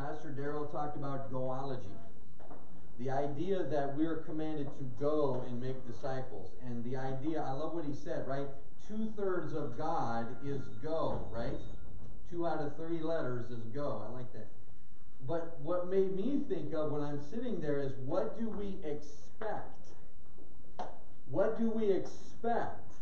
Pastor Daryl talked about goology. The idea that we're commanded to go and make disciples. And the idea, I love what he said, right? Two thirds of God is go, right? Two out of three letters is go. I like that. But what made me think of when I'm sitting there is what do we expect? What do we expect?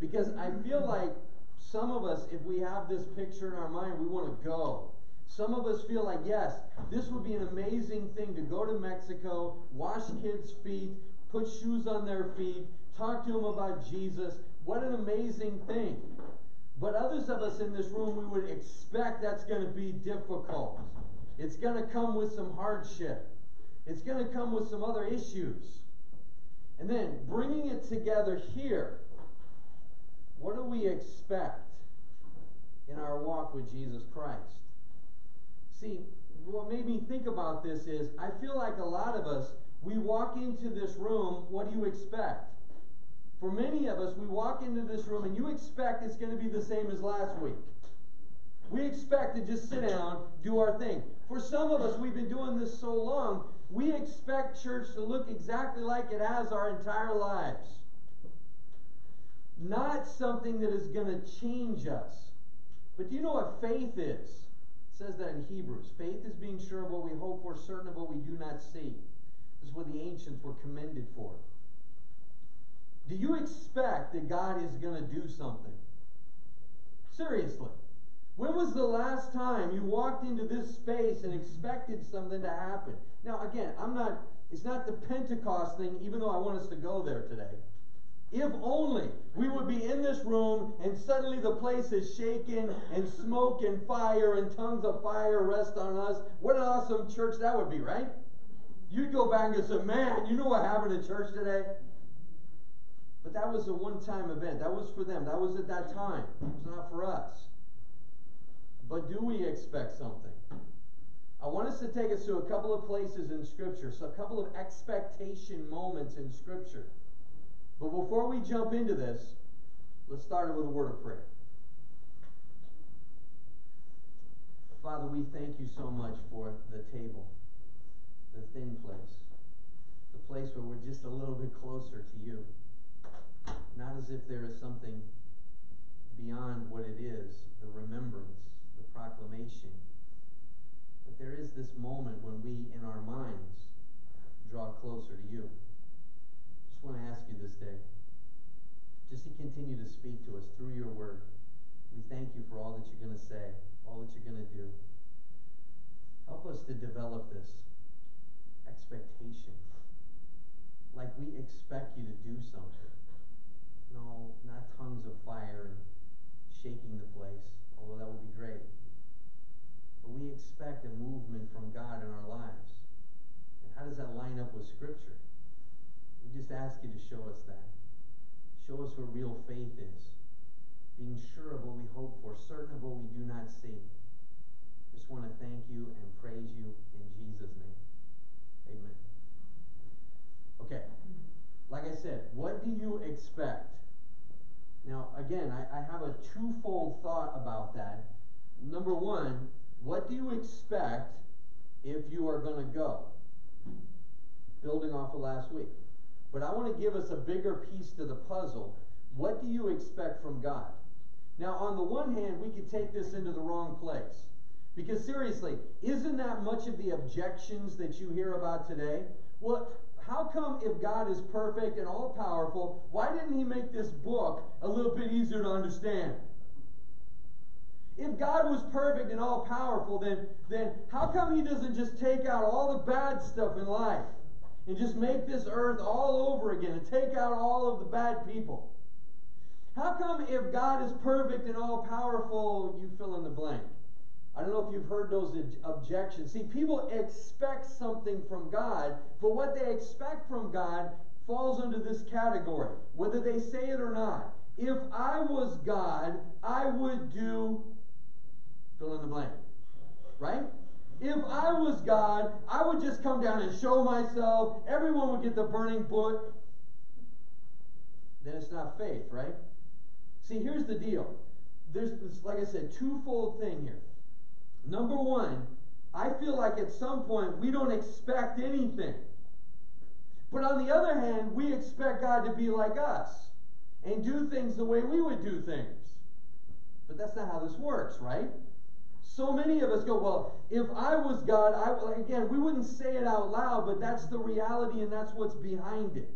Because I feel like some of us, if we have this picture in our mind, we want to go. Some of us feel like, yes, this would be an amazing thing to go to Mexico, wash kids' feet, put shoes on their feet, talk to them about Jesus. What an amazing thing. But others of us in this room, we would expect that's going to be difficult. It's going to come with some hardship. It's going to come with some other issues. And then bringing it together here, what do we expect in our walk with Jesus Christ? See, what made me think about this is I feel like a lot of us, we walk into this room, what do you expect? For many of us, we walk into this room and you expect it's going to be the same as last week. We expect to just sit down, do our thing. For some of us, we've been doing this so long, we expect church to look exactly like it has our entire lives. Not something that is going to change us. But do you know what faith is? Says that in Hebrews. Faith is being sure of what we hope for, certain of what we do not see. This is what the ancients were commended for. Do you expect that God is going to do something? Seriously. When was the last time you walked into this space and expected something to happen? Now, again, I'm not, it's not the Pentecost thing, even though I want us to go there today. If only we would be in this room and suddenly the place is shaken and smoke and fire and tongues of fire rest on us. What an awesome church that would be, right? You'd go back and say, man, you know what happened in church today? But that was a one time event. That was for them. That was at that time. It was not for us. But do we expect something? I want us to take us to a couple of places in Scripture, so a couple of expectation moments in Scripture. Before we jump into this, let's start it with a word of prayer. Father, we thank you so much for the table, the thin place, the place where we're just a little bit closer to you. Not as if there is something beyond what it is, the remembrance, the proclamation. But there is this moment when we, in our minds, draw closer to you. Just want to ask you this day, just to continue to speak to us through your word. We thank you for all that you're going to say, all that you're going to do. Help us to develop this expectation. Like we expect you to do something. No, not tongues of fire and shaking the place, although that would be great. But we expect a movement from God in our lives. And how does that line up with Scripture? We just ask you to show us that. Show us what real faith is. Being sure of what we hope for, certain of what we do not see. Just want to thank you and praise you in Jesus' name. Amen. Okay. Like I said, what do you expect? Now, again, I, I have a twofold thought about that. Number one, what do you expect if you are going to go? Building off of last week. But I want to give us a bigger piece to the puzzle. What do you expect from God? Now, on the one hand, we could take this into the wrong place. Because seriously, isn't that much of the objections that you hear about today? Well, how come if God is perfect and all powerful, why didn't he make this book a little bit easier to understand? If God was perfect and all powerful, then, then how come he doesn't just take out all the bad stuff in life and just make this earth all over again and take out all of the bad people? How come if God is perfect and all powerful, you fill in the blank? I don't know if you've heard those objections. See, people expect something from God, but what they expect from God falls under this category, whether they say it or not. If I was God, I would do fill in the blank. Right? If I was God, I would just come down and show myself. Everyone would get the burning book. Then it's not faith, right? See, here's the deal. There's, this, like I said, twofold thing here. Number one, I feel like at some point we don't expect anything. But on the other hand, we expect God to be like us and do things the way we would do things. But that's not how this works, right? So many of us go, well, if I was God, I again, we wouldn't say it out loud, but that's the reality and that's what's behind it.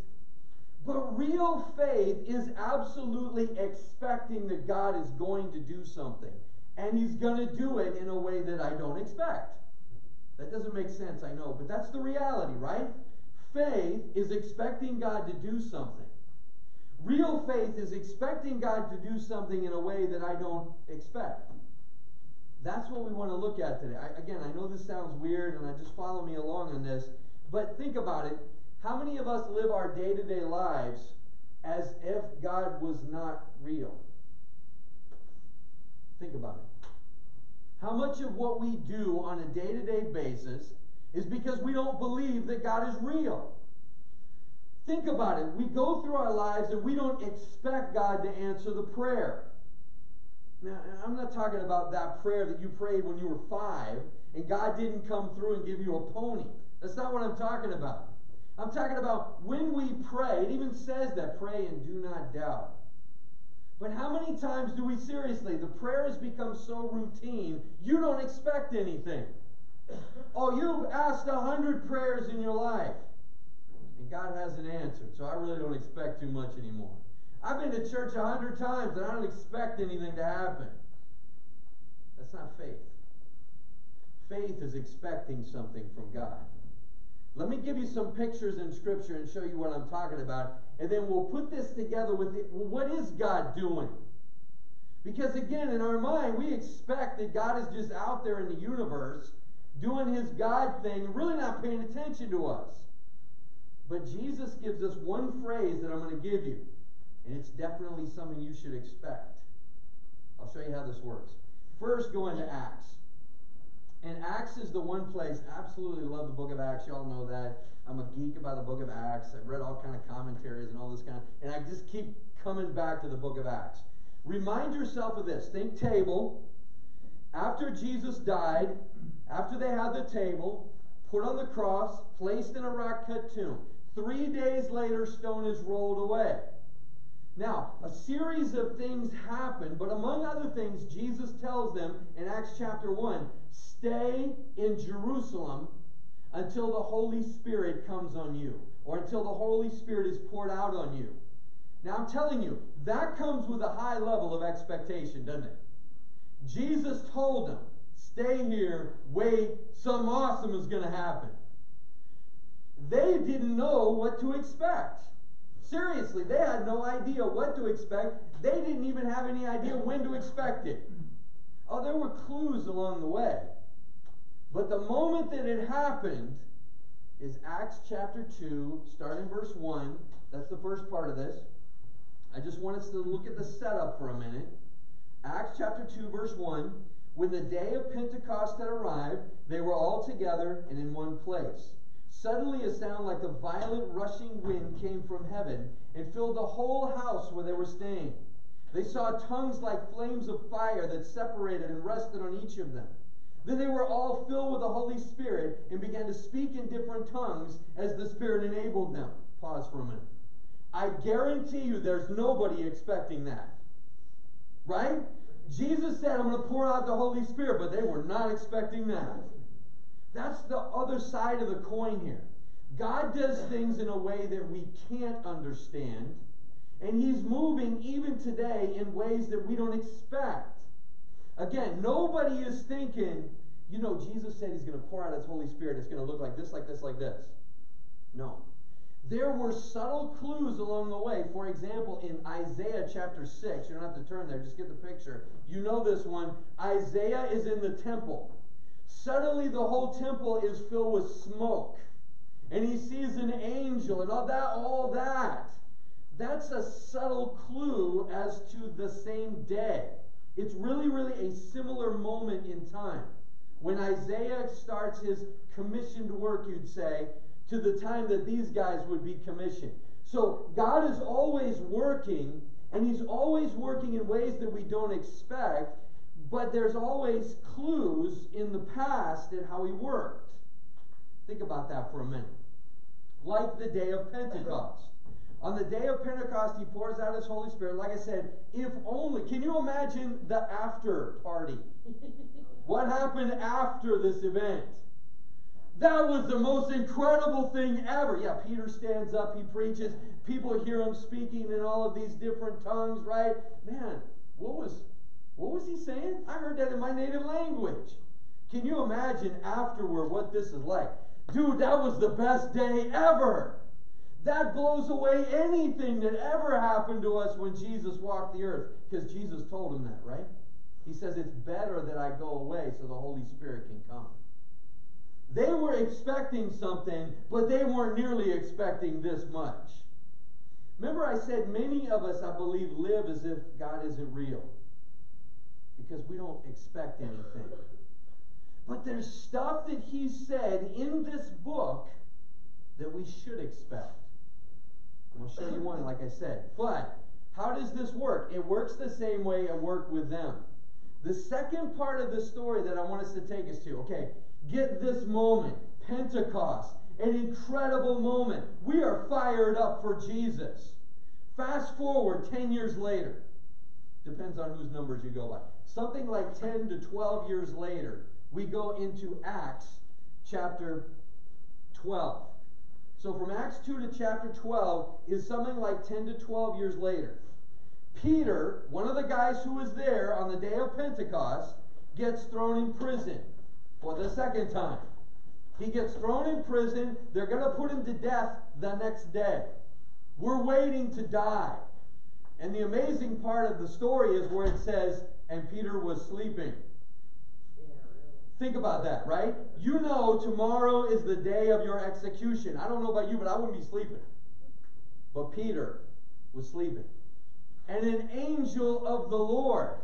But real faith is absolutely expecting that God is going to do something. And he's going to do it in a way that I don't expect. That doesn't make sense, I know, but that's the reality, right? Faith is expecting God to do something. Real faith is expecting God to do something in a way that I don't expect. That's what we want to look at today. I, again, I know this sounds weird, and I just follow me along on this, but think about it. How many of us live our day to day lives as if God was not real? Think about it. How much of what we do on a day to day basis is because we don't believe that God is real? Think about it. We go through our lives and we don't expect God to answer the prayer. Now, I'm not talking about that prayer that you prayed when you were five and God didn't come through and give you a pony. That's not what I'm talking about. I'm talking about when we pray. It even says that pray and do not doubt. But how many times do we seriously? The prayer has become so routine, you don't expect anything. Oh, you've asked a hundred prayers in your life. And God hasn't answered. So I really don't expect too much anymore. I've been to church a hundred times and I don't expect anything to happen. That's not faith. Faith is expecting something from God. Let me give you some pictures in Scripture and show you what I'm talking about. And then we'll put this together with it. Well, what is God doing? Because again, in our mind, we expect that God is just out there in the universe doing his God thing really not paying attention to us. But Jesus gives us one phrase that I'm going to give you, and it's definitely something you should expect. I'll show you how this works. First, go into Acts. And Acts is the one place, absolutely love the book of Acts. Y'all know that. I'm a geek about the book of Acts. I've read all kind of commentaries and all this kind of, and I just keep coming back to the book of Acts. Remind yourself of this. Think table. After Jesus died, after they had the table, put on the cross, placed in a rock cut tomb. Three days later, stone is rolled away. Now, a series of things happen, but among other things, Jesus tells them in Acts chapter 1 stay in Jerusalem until the Holy Spirit comes on you, or until the Holy Spirit is poured out on you. Now, I'm telling you, that comes with a high level of expectation, doesn't it? Jesus told them, stay here, wait, something awesome is going to happen. They didn't know what to expect. Seriously, they had no idea what to expect. They didn't even have any idea when to expect it. Oh, there were clues along the way. But the moment that it happened is Acts chapter 2, starting verse 1. That's the first part of this. I just want us to look at the setup for a minute. Acts chapter 2, verse 1. When the day of Pentecost had arrived, they were all together and in one place. Suddenly, a sound like the violent rushing wind came from heaven and filled the whole house where they were staying. They saw tongues like flames of fire that separated and rested on each of them. Then they were all filled with the Holy Spirit and began to speak in different tongues as the Spirit enabled them. Pause for a minute. I guarantee you there's nobody expecting that. Right? Jesus said, I'm going to pour out the Holy Spirit, but they were not expecting that. That's the other side of the coin here. God does things in a way that we can't understand, and He's moving even today in ways that we don't expect. Again, nobody is thinking, you know, Jesus said He's going to pour out His Holy Spirit. It's going to look like this, like this, like this. No. There were subtle clues along the way. For example, in Isaiah chapter 6, you don't have to turn there, just get the picture. You know this one. Isaiah is in the temple. Suddenly, the whole temple is filled with smoke. And he sees an angel and all that, all that. That's a subtle clue as to the same day. It's really, really a similar moment in time. When Isaiah starts his commissioned work, you'd say, to the time that these guys would be commissioned. So God is always working, and He's always working in ways that we don't expect. But there's always clues in the past at how he worked. Think about that for a minute. Like the day of Pentecost. On the day of Pentecost, he pours out his Holy Spirit. Like I said, if only, can you imagine the after party? what happened after this event? That was the most incredible thing ever. Yeah, Peter stands up, he preaches, people hear him speaking in all of these different tongues, right? Man, what was what was he saying? I heard that in my native language. Can you imagine afterward what this is like? Dude, that was the best day ever. That blows away anything that ever happened to us when Jesus walked the earth. Because Jesus told him that, right? He says, It's better that I go away so the Holy Spirit can come. They were expecting something, but they weren't nearly expecting this much. Remember, I said many of us, I believe, live as if God isn't real because we don't expect anything. But there's stuff that he said in this book that we should expect. I'm going to show you one, like I said. But how does this work? It works the same way it worked with them. The second part of the story that I want us to take us to, okay, get this moment Pentecost, an incredible moment. We are fired up for Jesus. Fast forward 10 years later. Depends on whose numbers you go by. Something like 10 to 12 years later, we go into Acts chapter 12. So from Acts 2 to chapter 12 is something like 10 to 12 years later. Peter, one of the guys who was there on the day of Pentecost, gets thrown in prison for the second time. He gets thrown in prison. They're going to put him to death the next day. We're waiting to die. And the amazing part of the story is where it says, and Peter was sleeping. Think about that, right? You know tomorrow is the day of your execution. I don't know about you, but I wouldn't be sleeping. But Peter was sleeping. And an angel of the Lord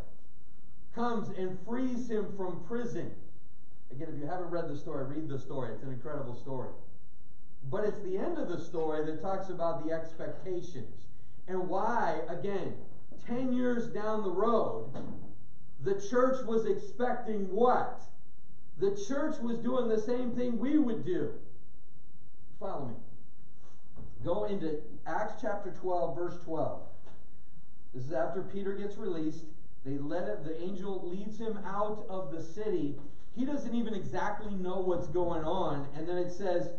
comes and frees him from prison. Again, if you haven't read the story, read the story. It's an incredible story. But it's the end of the story that talks about the expectations and why, again, 10 years down the road, the church was expecting what? The church was doing the same thing we would do. Follow me. Go into Acts chapter 12, verse 12. This is after Peter gets released. They let it, the angel leads him out of the city. He doesn't even exactly know what's going on. And then it says,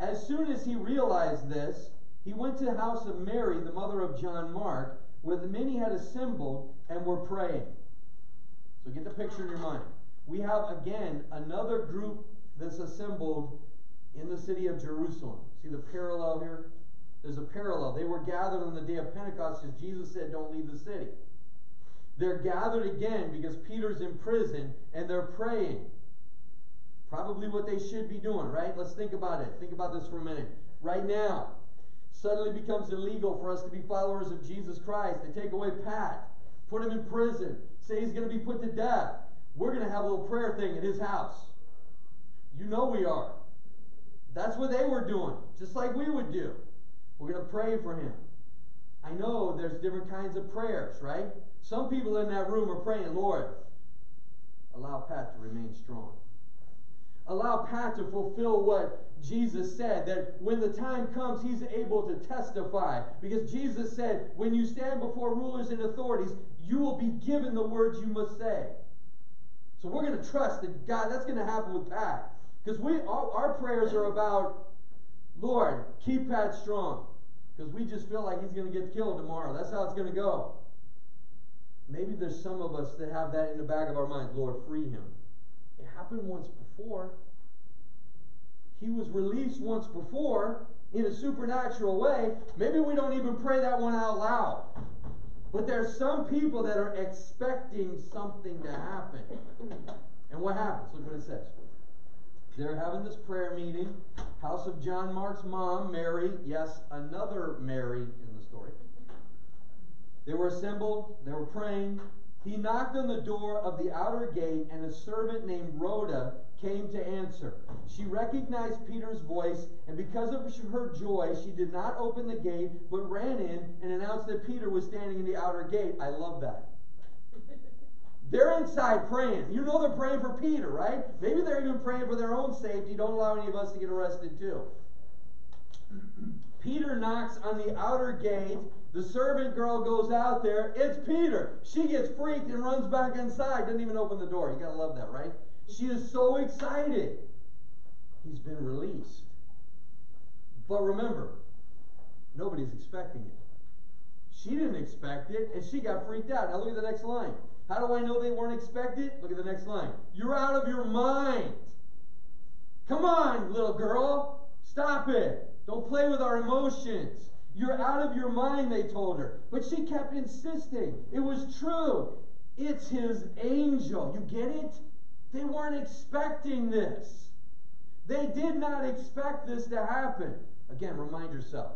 as soon as he realized this, he went to the house of Mary, the mother of John Mark, where the many had assembled and were praying. So get the picture in your mind. We have again another group that's assembled in the city of Jerusalem. See the parallel here? There's a parallel. They were gathered on the day of Pentecost because Jesus said, Don't leave the city. They're gathered again because Peter's in prison and they're praying. Probably what they should be doing, right? Let's think about it. Think about this for a minute. Right now, suddenly becomes illegal for us to be followers of Jesus Christ. They take away Pat, put him in prison, say he's going to be put to death. We're going to have a little prayer thing at his house. You know we are. That's what they were doing, just like we would do. We're going to pray for him. I know there's different kinds of prayers, right? Some people in that room are praying, Lord, allow Pat to remain strong. Allow Pat to fulfill what Jesus said, that when the time comes, he's able to testify. Because Jesus said, when you stand before rulers and authorities, you will be given the words you must say. So we're going to trust that God, that's going to happen with Pat. Because we our, our prayers are about, Lord, keep Pat strong. Because we just feel like he's going to get killed tomorrow. That's how it's going to go. Maybe there's some of us that have that in the back of our minds. Lord, free him. It happened once before. He was released once before in a supernatural way. Maybe we don't even pray that one out loud. But there's some people that are expecting something to happen. And what happens? Look what it says. They're having this prayer meeting. House of John Mark's mom, Mary. Yes, another Mary in the story. They were assembled. They were praying. He knocked on the door of the outer gate, and a servant named Rhoda came to answer. She recognized Peter's voice, and because of her joy, she did not open the gate, but ran in and announced that Peter was standing in the outer gate. I love that. They're inside praying. You know they're praying for Peter, right? Maybe they're even praying for their own safety. Don't allow any of us to get arrested, too. Peter knocks on the outer gate. The servant girl goes out there. It's Peter. She gets freaked and runs back inside. Doesn't even open the door. You gotta love that, right? She is so excited. He's been released. But remember, nobody's expecting it. She didn't expect it, and she got freaked out. Now look at the next line. How do I know they weren't expected? Look at the next line. You're out of your mind. Come on, little girl. Stop it. Don't play with our emotions. You're out of your mind, they told her. But she kept insisting. It was true. It's his angel. You get it? They weren't expecting this. They did not expect this to happen. Again, remind yourself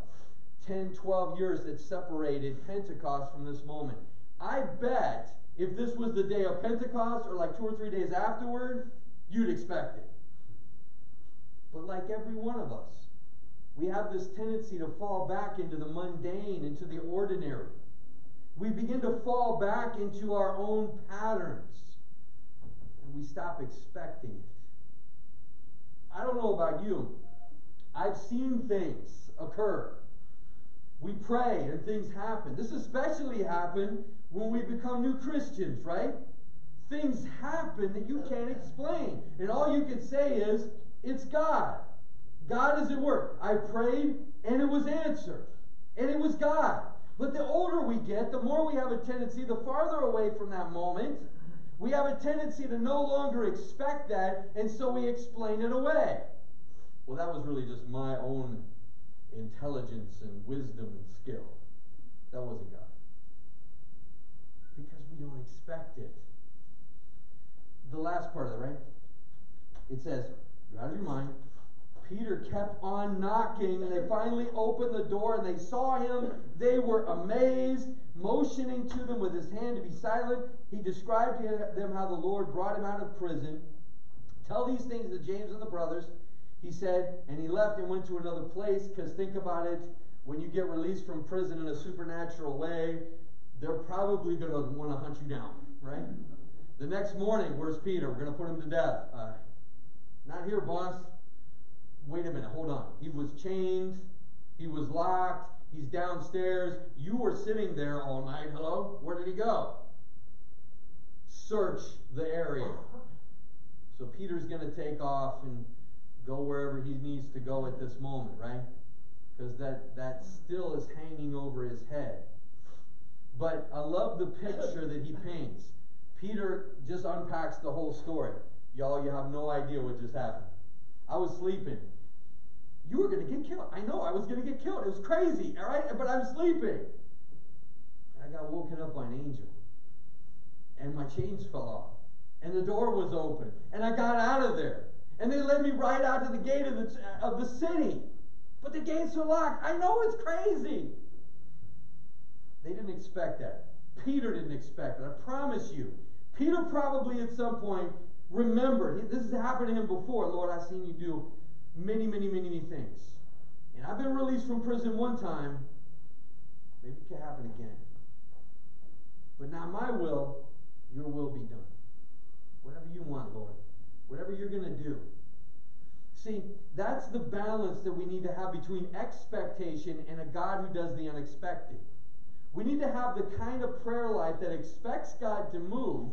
10, 12 years that separated Pentecost from this moment. I bet if this was the day of Pentecost or like two or three days afterward, you'd expect it. But like every one of us, we have this tendency to fall back into the mundane, into the ordinary. We begin to fall back into our own patterns, we stop expecting it. I don't know about you. I've seen things occur. We pray and things happen. This especially happened when we become new Christians, right? Things happen that you can't explain. And all you can say is, it's God. God is at work. I prayed and it was answered. And it was God. But the older we get, the more we have a tendency, the farther away from that moment, we have a tendency to no longer expect that, and so we explain it away. Well, that was really just my own intelligence and wisdom and skill. That wasn't God. Because we don't expect it. The last part of it, right? It says, You're out of your mind. Peter kept on knocking, and they finally opened the door and they saw him. They were amazed, motioning to them with his hand to be silent. He described to them how the Lord brought him out of prison. Tell these things to James and the brothers. He said, and he left and went to another place because think about it. When you get released from prison in a supernatural way, they're probably going to want to hunt you down, right? The next morning, where's Peter? We're going to put him to death. Uh, not here, boss wait a minute, hold on. He was chained, he was locked, he's downstairs. You were sitting there all night. Hello? Where did he go? Search the area. So Peter's going to take off and go wherever he needs to go at this moment, right? Because that, that still is hanging over his head. But I love the picture that he paints. Peter just unpacks the whole story. Y'all, you have no idea what just happened. I was sleeping. You were going to get killed. I know I was going to get killed. It was crazy, all right? But I'm sleeping. And I got woken up by an angel. And my chains fell off. And the door was open. And I got out of there. And they led me right out to the gate of the, uh, of the city. But the gates are locked. I know it's crazy. They didn't expect that. Peter didn't expect it. I promise you. Peter probably at some point remembered. This has happened to him before. Lord, I've seen you do many, many, many, many things. And I've been released from prison one time. Maybe it can happen again. But not my will, your will be done. Whatever you want, Lord. Whatever you're going to do. See, that's the balance that we need to have between expectation and a God who does the unexpected. We need to have the kind of prayer life that expects God to move,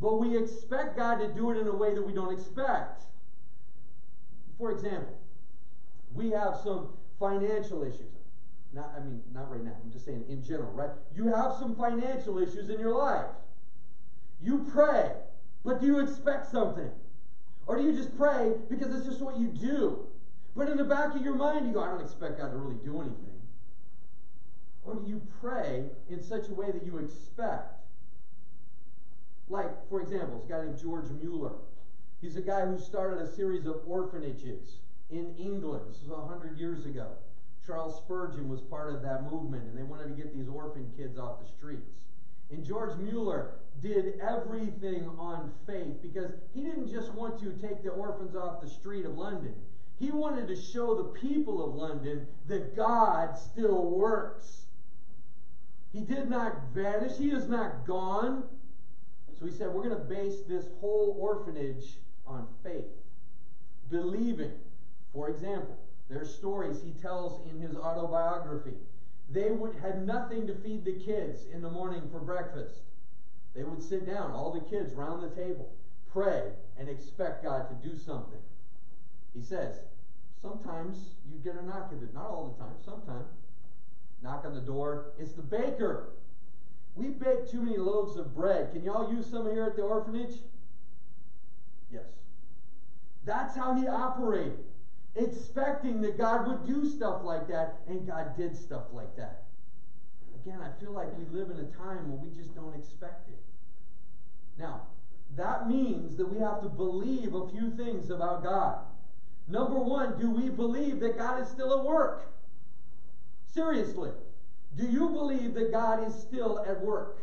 but we expect God to do it in a way that we don't expect. For example, we have some financial issues. Not, I mean, not right now. I'm just saying in general, right? You have some financial issues in your life. You pray, but do you expect something? Or do you just pray because it's just what you do? But in the back of your mind, you go, I don't expect God to really do anything. Or do you pray in such a way that you expect? Like, for example, this guy named George Mueller. He's a guy who started a series of orphanages in England. This was 100 years ago. Charles Spurgeon was part of that movement, and they wanted to get these orphan kids off the streets. And George Mueller did everything on faith because he didn't just want to take the orphans off the street of London. He wanted to show the people of London that God still works. He did not vanish, He is not gone. So he said, we're going to base this whole orphanage on faith, believing. For example, there are stories he tells in his autobiography. They would, had nothing to feed the kids in the morning for breakfast. They would sit down, all the kids round the table, pray, and expect God to do something. He says, sometimes you get a knock at the not all the time, sometimes. Knock on the door. It's the baker. We bake too many loaves of bread. Can y'all use some here at the orphanage? Yes. That's how he operated, expecting that God would do stuff like that, and God did stuff like that. Again, I feel like we live in a time where we just don't expect it. Now, that means that we have to believe a few things about God. Number one, do we believe that God is still at work? Seriously, do you believe that God is still at work?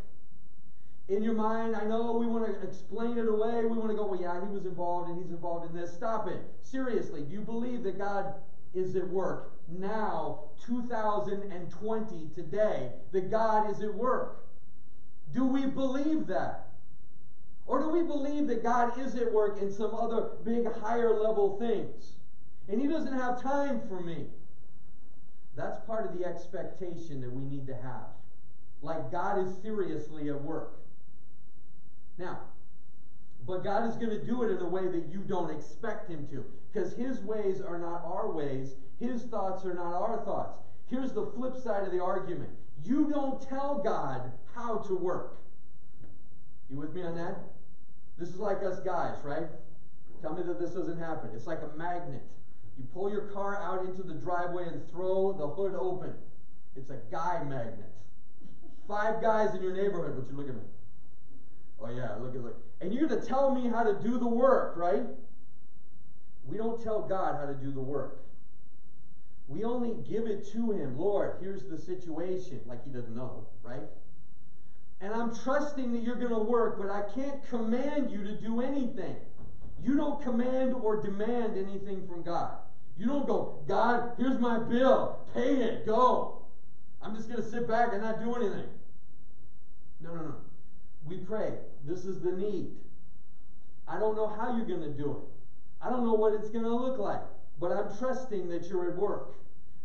In your mind, I know we want to explain it away. We want to go, well, yeah, he was involved and he's involved in this. Stop it. Seriously, do you believe that God is at work now, 2020, today, that God is at work? Do we believe that? Or do we believe that God is at work in some other big higher level things? And He doesn't have time for me. That's part of the expectation that we need to have. Like God is seriously at work. Now, but God is going to do it in a way that you don't expect Him to. Because His ways are not our ways, His thoughts are not our thoughts. Here's the flip side of the argument you don't tell God how to work. You with me on that? This is like us guys, right? Tell me that this doesn't happen. It's like a magnet. You pull your car out into the driveway and throw the hood open. It's a guy magnet. Five guys in your neighborhood. What you looking at? Oh yeah, look at look. And you're to tell me how to do the work, right? We don't tell God how to do the work. We only give it to Him. Lord, here's the situation. Like He doesn't know, right? And I'm trusting that you're going to work, but I can't command you to do anything. You don't command or demand anything from God. You don't go, God, here's my bill. Pay it. Go. I'm just going to sit back and not do anything. No, no, no. We pray. This is the need. I don't know how you're going to do it. I don't know what it's going to look like. But I'm trusting that you're at work.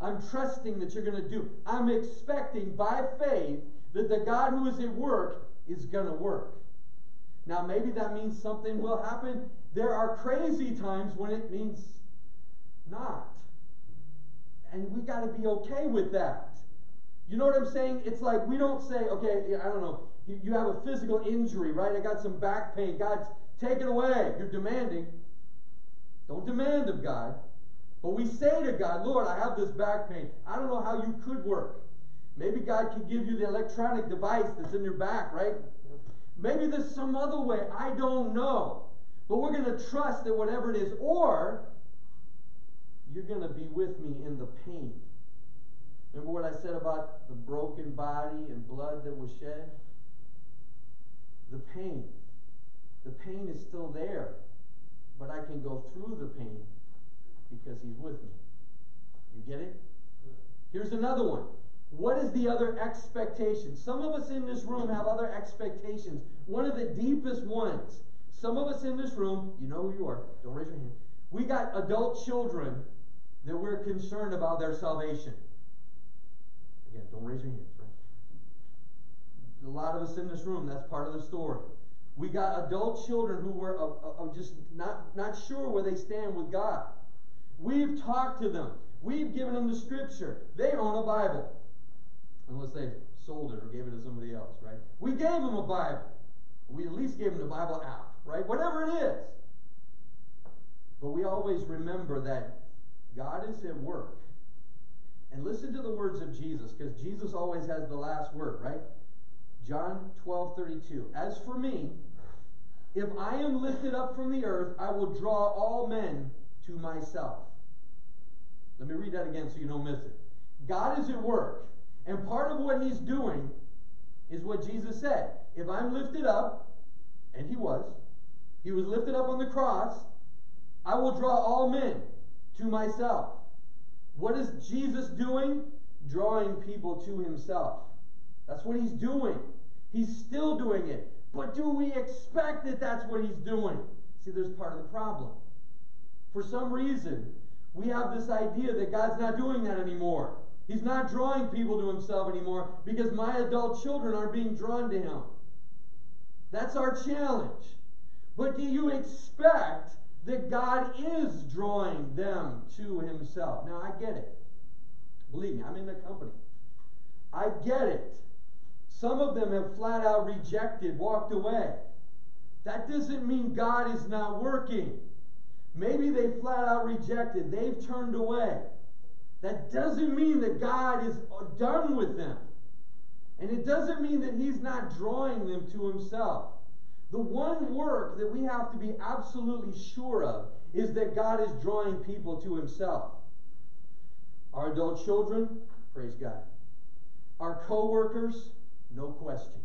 I'm trusting that you're going to do. I'm expecting by faith that the God who is at work is going to work. Now, maybe that means something will happen. There are crazy times when it means not. And we got to be okay with that. You know what I'm saying? It's like we don't say, okay, I don't know, you, you have a physical injury, right? I got some back pain. God, take it away. You're demanding. Don't demand of God. But we say to God, Lord, I have this back pain. I don't know how you could work. Maybe God can give you the electronic device that's in your back, right? Maybe there's some other way. I don't know. But we're going to trust that whatever it is, or you're going to be with me in the pain. Remember what I said about the broken body and blood that was shed? The pain. The pain is still there, but I can go through the pain because He's with me. You get it? Here's another one. What is the other expectation? Some of us in this room have other expectations. One of the deepest ones. Some of us in this room, you know who you are, don't raise your hand. We got adult children that we're concerned about their salvation. Again, don't raise your hands, right? A lot of us in this room, that's part of the story. We got adult children who were uh, uh, just not, not sure where they stand with God. We've talked to them. We've given them the scripture. They own a Bible. Unless they sold it or gave it to somebody else, right? We gave them a Bible. We at least gave them the Bible app, right? Whatever it is. But we always remember that God is at work. And listen to the words of Jesus, because Jesus always has the last word, right? John 12 32. As for me, if I am lifted up from the earth, I will draw all men to myself. Let me read that again so you don't miss it. God is at work. And part of what he's doing is what Jesus said. If I'm lifted up, and he was, he was lifted up on the cross, I will draw all men to myself. What is Jesus doing? Drawing people to himself. That's what he's doing. He's still doing it. But do we expect that that's what he's doing? See, there's part of the problem. For some reason, we have this idea that God's not doing that anymore. He's not drawing people to himself anymore because my adult children are being drawn to him. That's our challenge. But do you expect that God is drawing them to himself? Now, I get it. Believe me, I'm in the company. I get it. Some of them have flat out rejected, walked away. That doesn't mean God is not working. Maybe they flat out rejected, they've turned away. That doesn't mean that God is uh, done with them. And it doesn't mean that He's not drawing them to Himself. The one work that we have to be absolutely sure of is that God is drawing people to Himself. Our adult children, praise God. Our co workers, no question.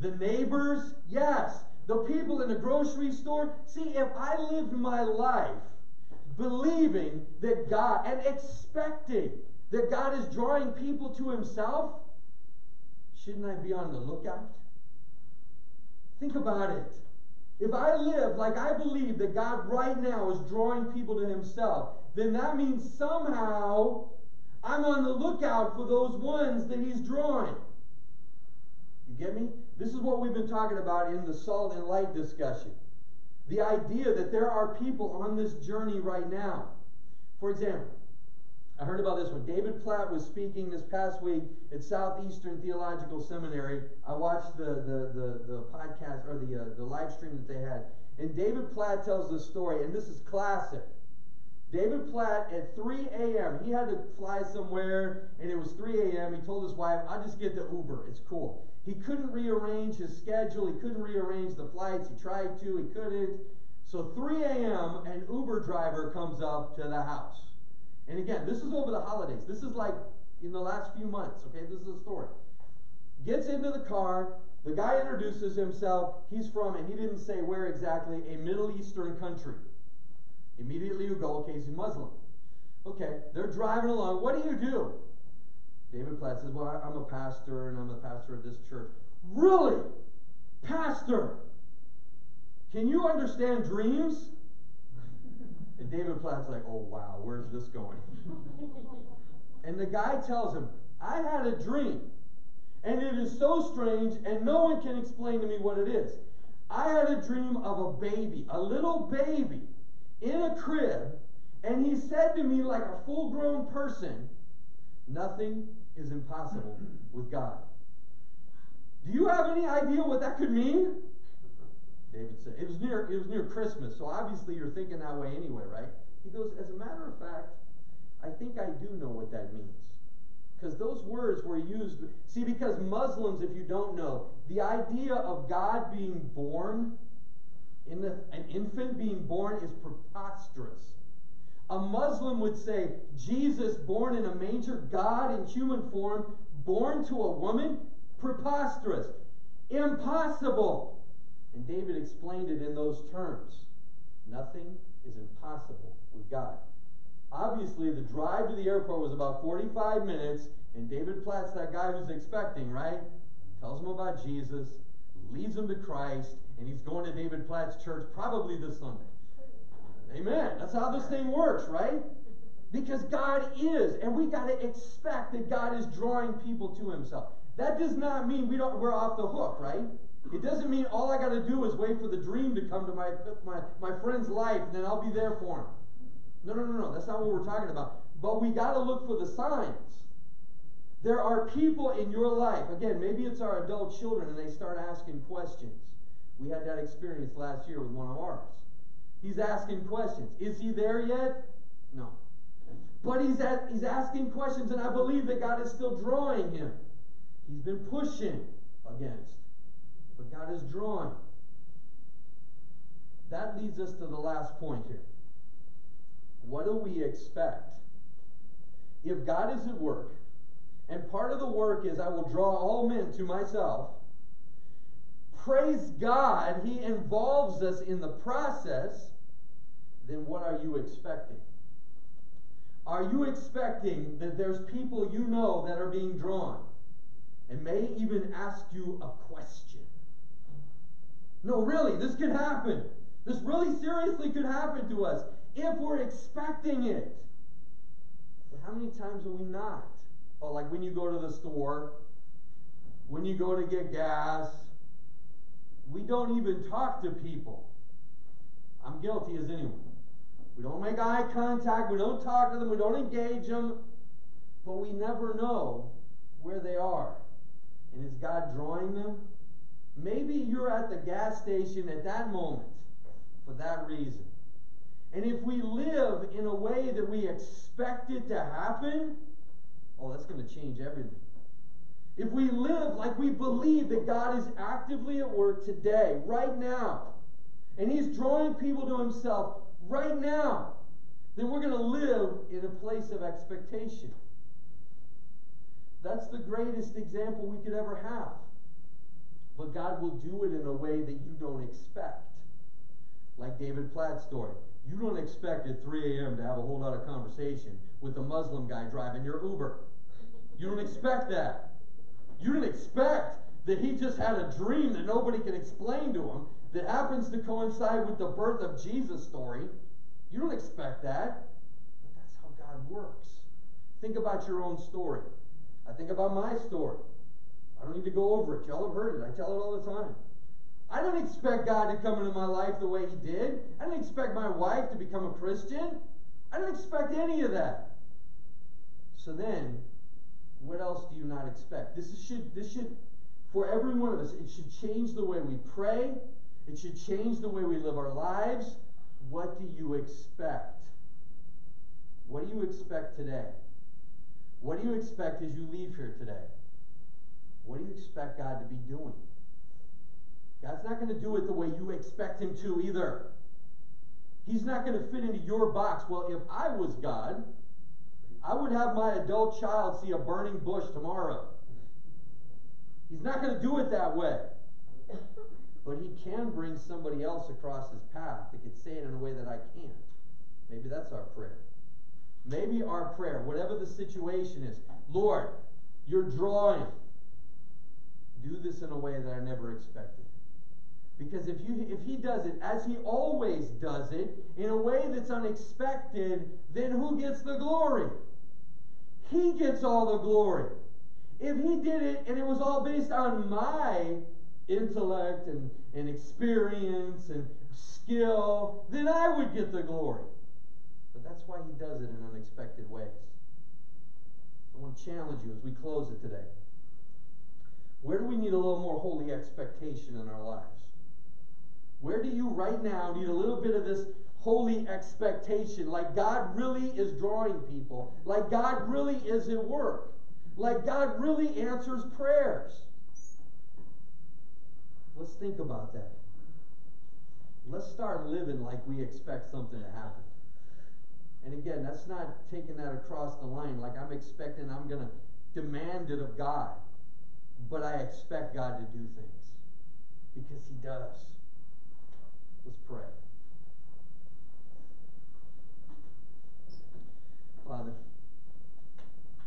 The neighbors, yes. The people in the grocery store, see, if I lived my life believing that God and expecting that God is drawing people to Himself, shouldn't I be on the lookout? Think about it. If I live like I believe that God right now is drawing people to Himself, then that means somehow I'm on the lookout for those ones that He's drawing. You get me? This is what we've been talking about in the salt and light discussion. The idea that there are people on this journey right now. For example, I heard about this one. David Platt was speaking this past week at Southeastern Theological Seminary. I watched the, the, the, the podcast or the, uh, the live stream that they had. And David Platt tells this story, and this is classic. David Platt at 3 a.m., he had to fly somewhere, and it was 3 a.m. He told his wife, I'll just get the Uber. It's cool. He couldn't rearrange his schedule. He couldn't rearrange the flights. He tried to, he couldn't. So 3 a.m., an Uber driver comes up to the house. And again, this is over the holidays. This is like in the last few months, okay? This is a story. Gets into the car. The guy introduces himself. He's from, and he didn't say where exactly, a Middle Eastern country. Immediately you go, okay, he's Muslim. Okay, they're driving along. What do you do? David Platt says, Well, I'm a pastor and I'm a pastor of this church. Really? Pastor? Can you understand dreams? And David Platt's like, Oh, wow, where's this going? and the guy tells him, I had a dream. And it is so strange, and no one can explain to me what it is. I had a dream of a baby, a little baby, in a crib, and he said to me, like a full grown person, Nothing is impossible with God. Do you have any idea what that could mean? David said, it was near it was near Christmas, so obviously you're thinking that way anyway, right? He goes, as a matter of fact, I think I do know what that means. Because those words were used. See, because Muslims, if you don't know, the idea of God being born, in the, an infant being born, is preposterous. A Muslim would say, Jesus born in a manger, God in human form, born to a woman? Preposterous. Impossible. And David explained it in those terms. Nothing is impossible with God. Obviously, the drive to the airport was about 45 minutes, and David Platt's that guy who's expecting, right? Tells him about Jesus, leads him to Christ, and he's going to David Platt's church probably this Sunday. Amen. That's how this thing works, right? Because God is, and we got to expect that God is drawing people to Himself. That does not mean we don't we're off the hook, right? It doesn't mean all I got to do is wait for the dream to come to my, my, my friend's life and then I'll be there for him. No, no, no, no. That's not what we're talking about. But we got to look for the signs. There are people in your life, again, maybe it's our adult children and they start asking questions. We had that experience last year with one of ours. He's asking questions. Is he there yet? No. But he's, at, he's asking questions, and I believe that God is still drawing him. He's been pushing against, but God is drawing. That leads us to the last point here. What do we expect? If God is at work, and part of the work is I will draw all men to myself, praise God, He involves us in the process, then what are you expecting? Are you expecting that there's people you know that are being drawn and may even ask you a question? No, really, this could happen. This really seriously could happen to us if we're expecting it. But how many times are we not? Oh, like when you go to the store, when you go to get gas, we don't even talk to people. I'm guilty as anyone. We don't make eye contact, we don't talk to them, we don't engage them, but we never know where they are. And is God drawing them? Maybe you're at the gas station at that moment for that reason. And if we live in a way that we expect it to happen, oh, that's going to change everything. If we live like we believe that God is actively at work today, right now, and He's drawing people to Himself right now, then we're going to live in a place of expectation. That's the greatest example we could ever have. But God will do it in a way that you don't expect. Like David Platt's story. You don't expect at 3 a.m. to have a whole lot of conversation with a Muslim guy driving your Uber. You don't expect that. You don't expect that he just had a dream that nobody can explain to him that happens to coincide with the birth of Jesus story. You don't expect that. But that's how God works. Think about your own story. I think about my story. I don't need to go over it. Y'all have heard it. I tell it all the time. I didn't expect God to come into my life the way He did. I didn't expect my wife to become a Christian. I didn't expect any of that. So then, what else do you not expect? This should this should for every one of us, it should change the way we pray. It should change the way we live our lives. What do you expect? What do you expect today? What do you expect as you leave here today? What do you expect God to be doing? God's not going to do it the way you expect Him to either. He's not going to fit into your box. Well, if I was God, I would have my adult child see a burning bush tomorrow. He's not going to do it that way. But he can bring somebody else across his path that could say it in a way that I can't. Maybe that's our prayer. Maybe our prayer, whatever the situation is, Lord, you're drawing. Do this in a way that I never expected. Because if you if he does it as he always does it in a way that's unexpected, then who gets the glory? He gets all the glory. If he did it and it was all based on my intellect and, and experience and skill, then I would get the glory. But that's why he does it in unexpected ways. I want to challenge you as we close it today. Where do we need a little more holy expectation in our lives? Where do you right now need a little bit of this holy expectation? Like God really is drawing people, like God really is at work, like God really answers prayers. Let's think about that. Let's start living like we expect something to happen. And again, that's not taking that across the line like I'm expecting I'm going to demand it of God. But I expect God to do things because He does. Let's pray. Father,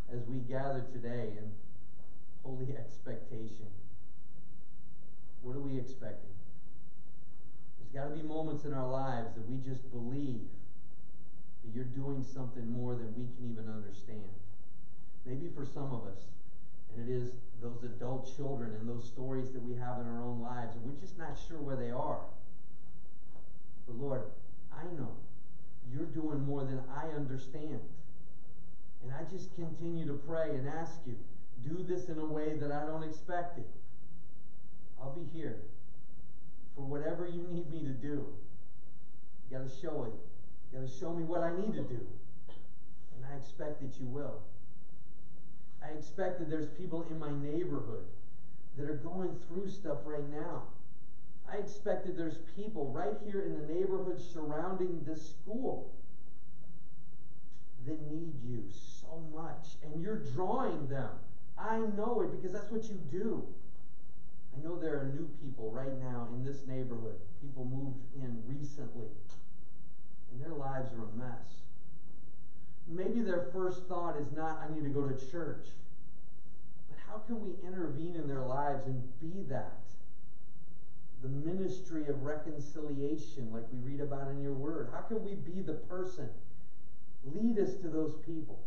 as we gather today in holy expectation, what are we expecting? There's got to be moments in our lives that we just believe that you're doing something more than we can even understand. Maybe for some of us, and it is those adult children and those stories that we have in our own lives, and we're just not sure where they are. But Lord, I know you're doing more than I understand. And I just continue to pray and ask you, do this in a way that I don't expect it. I'll be here for whatever you need me to do. You got to show it. You got to show me what I need to do. And I expect that you will. I expect that there's people in my neighborhood that are going through stuff right now. I expect that there's people right here in the neighborhood surrounding this school that need you so much. And you're drawing them. I know it because that's what you do. I know there are new people right now in this neighborhood. People moved in recently, and their lives are a mess. Maybe their first thought is not, I need to go to church. But how can we intervene in their lives and be that? the ministry of reconciliation, like we read about in your word? How can we be the person? Lead us to those people.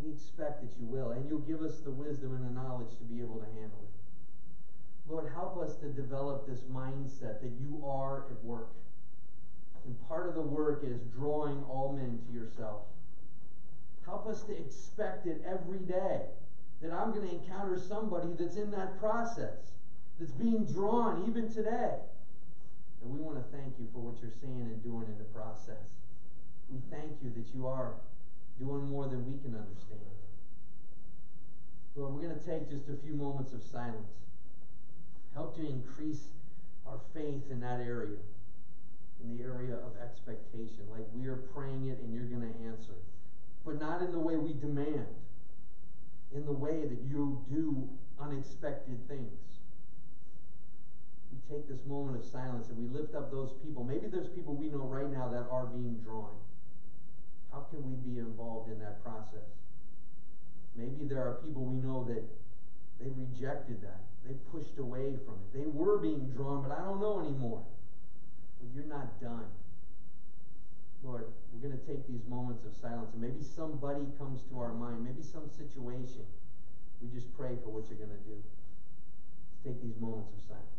We expect that you will, and you'll give us the wisdom and the knowledge to be able to handle it. Lord, help us to develop this mindset that you are at work. And part of the work is drawing all men to yourself. Help us to expect it every day that I'm going to encounter somebody that's in that process, that's being drawn even today. And we want to thank you for what you're saying and doing in the process. We thank you that you are doing more than we can understand. Lord, we're going to take just a few moments of silence. Help to increase our faith in that area, in the area of expectation. Like we are praying it and you're going to answer but not in the way we demand, in the way that you do unexpected things. We take this moment of silence and we lift up those people. Maybe there's people we know right now that are being drawn. How can we be involved in that process? Maybe there are people we know that they rejected that. They pushed away from it. They were being drawn, but I don't know anymore. Well, you're not done. Lord, we're going to take these moments of silence, and maybe somebody comes to our mind, maybe some situation. We just pray for what you're going to do. Let's take these moments of silence.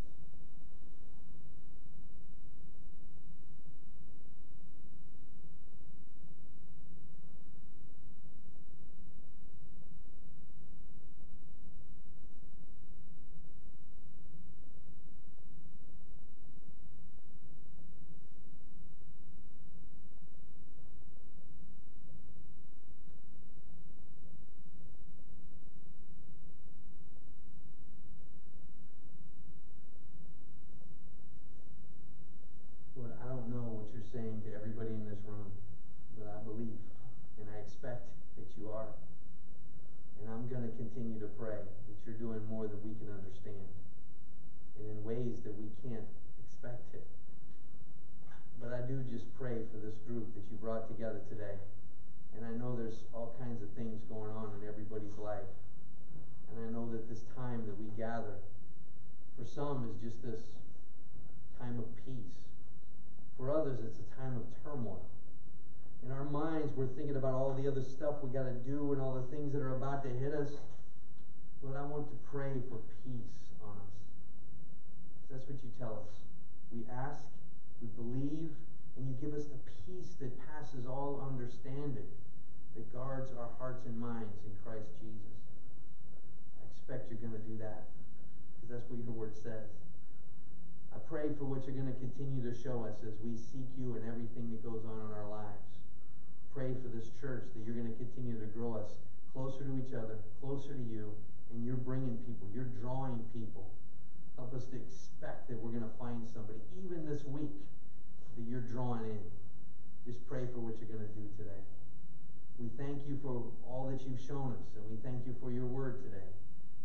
saying to everybody in this room, but I believe and I expect that you are. And I'm going to continue to pray that you're doing more than we can understand and in ways that we can't expect it. But I do just pray for this group that you brought together today. And I know there's all kinds of things going on in everybody's life. And I know that this time that we gather, for some, is just this time of peace for others, it's a time of turmoil. In our minds, we're thinking about all the other stuff we got to do and all the things that are about to hit us. Lord, I want to pray for peace. That's what you tell us. We ask, we believe, and you give us the peace that passes all understanding, that guards our hearts and minds in Christ Jesus. I expect you're going to do that, because that's what your word says. I pray for what you're going to continue to show us as we seek you and everything that goes on in our lives. Pray for this church that you're going to continue to grow us closer to each other, closer to you, and you're bringing people, you're drawing people. Help us to expect that we're going to find somebody, even this week, that you're drawing in. Just pray for what you're going to do today. We thank you for all that you've shown us, and we thank you for your word today.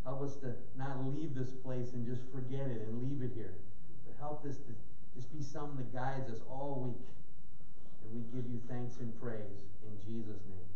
Help us to not leave this place and just forget it and leave it here but help this to just be something that guides us all week. And we give you thanks and praise in Jesus' name.